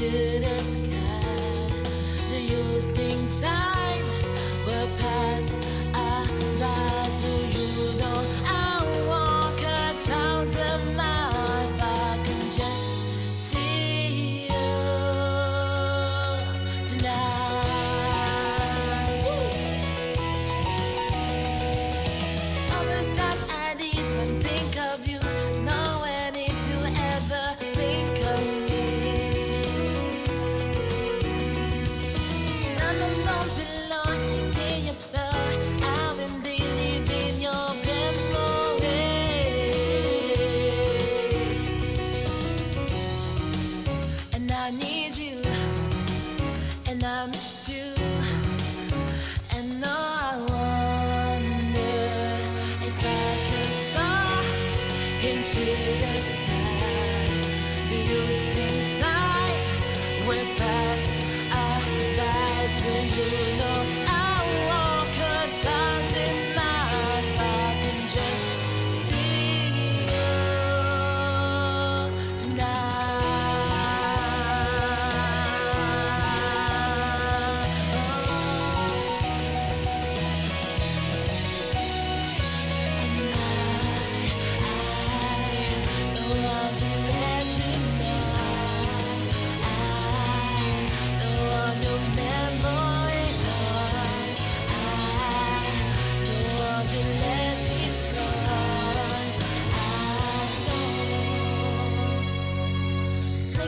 shouldn't I need you, and I miss you, and now I wonder if I can fall into the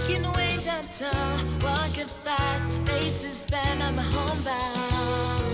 Making way downtown, walking fast, faces bent, I'm homebound.